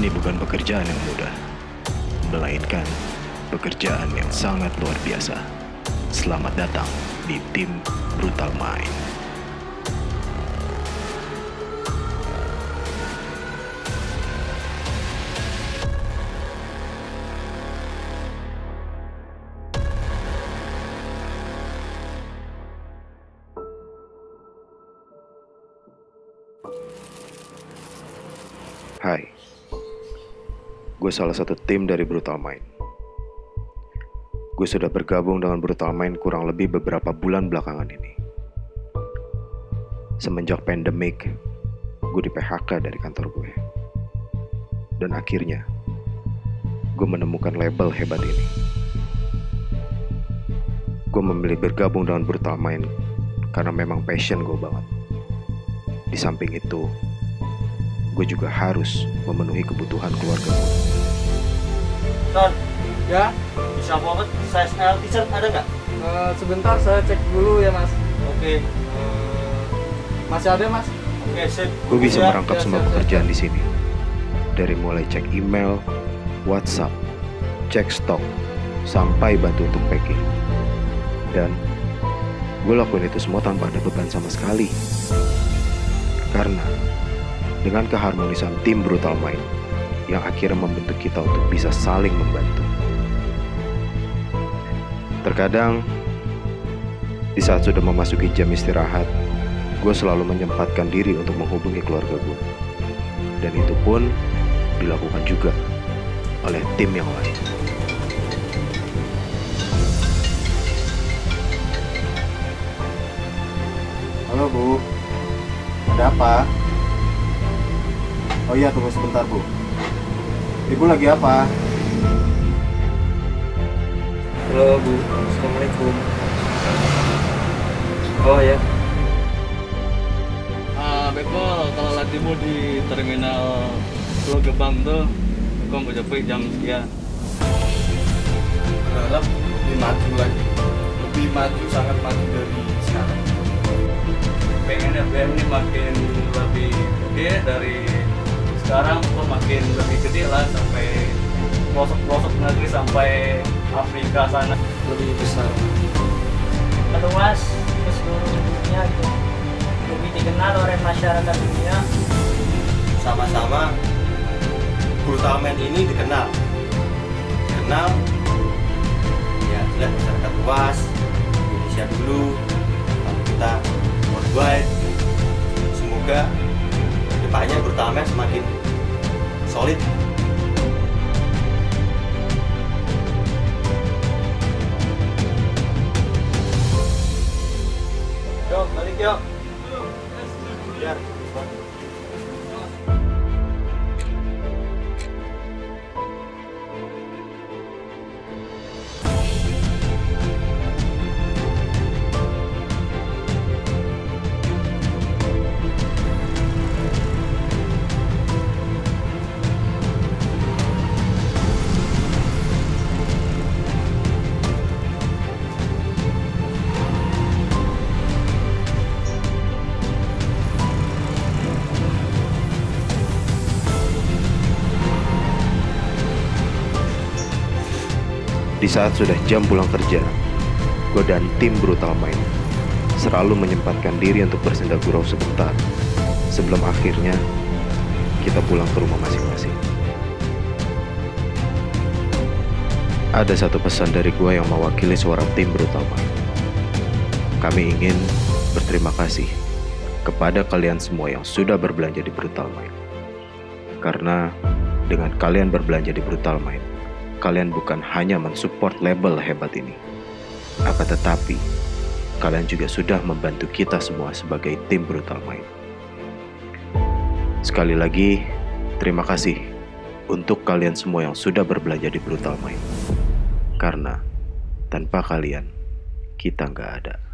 Ini bukan pekerjaan yang mudah, melainkan pekerjaan yang sangat luar biasa. Selamat datang di tim Brutal Mind. Hai, gue salah satu tim dari Brutal Mind. Gue sudah bergabung dengan Brutal Mind kurang lebih beberapa bulan belakangan ini. Semenjak pandemik, gue di PHK dari kantor gue. Dan akhirnya, gue menemukan label hebat ini. Gue memilih bergabung dengan Brutal Mind karena memang passion gue banget. Di samping itu, gue juga harus memenuhi kebutuhan keluarga gue. Ton, Ya, bisa banget size L t-shirt ada nggak? eh, sebentar saya cek dulu ya mas. Oke, Masih ada mas? oke sip. Gue bisa Ya, merangkap ya, semua siap, siap, pekerjaan di sini. Dari mulai cek email, WhatsApp, cek stok, sampai bantu untuk packing. Dan gue lakuin itu semua tanpa ada beban sama sekali. Karena dengan keharmonisan tim Brutal Mind yang akhirnya membentuk kita untuk bisa saling membantu. Terkadang di saat sudah memasuki jam istirahat, gue selalu menyempatkan diri untuk menghubungi keluarga gue. Dan itu pun dilakukan juga oleh tim yang lain. Halo Bu, ada apa? Oh iya tunggu sebentar Bu. Ibu lagi apa? Halo bu, assalamualaikum. Oh ya. Ah, Beko, kalau latimu di terminal Pulau Gebang tuh, Beko mau jemput jam sekian. Harap lebih maju lagi. Lebih maju, sangat maju dari sekarang. Pengen biar ini makin lebih gede dari sekarang, kok makin lebih gede lah sampai pelosok-pelosok negeri sampai Afrika sana. Lebih besar. luas ke seluruh dunia gitu lebih dikenal oleh masyarakat dunia Sama-sama Brutalman ini dikenal. Dikenal ya jelas masyarakat luas Indonesia dulu lalu kita worldwide semoga depannya Brutalman semakin solid Di saat sudah jam pulang kerja, gue dan tim Brutal Mind selalu menyempatkan diri untuk bersenda gurau sebentar sebelum akhirnya kita pulang ke rumah masing-masing. Ada satu pesan dari gue yang mewakili suara tim Brutal Mind. Kami ingin berterima kasih kepada kalian semua yang sudah berbelanja di Brutal Mind. Karena dengan kalian berbelanja di Brutal Mind, kalian bukan hanya mensupport label hebat ini, akan tetapi kalian juga sudah membantu kita semua sebagai tim Brutal Mind. Sekali lagi, terima kasih untuk kalian semua yang sudah berbelanja di Brutal Mind. Karena tanpa kalian, kita nggak ada.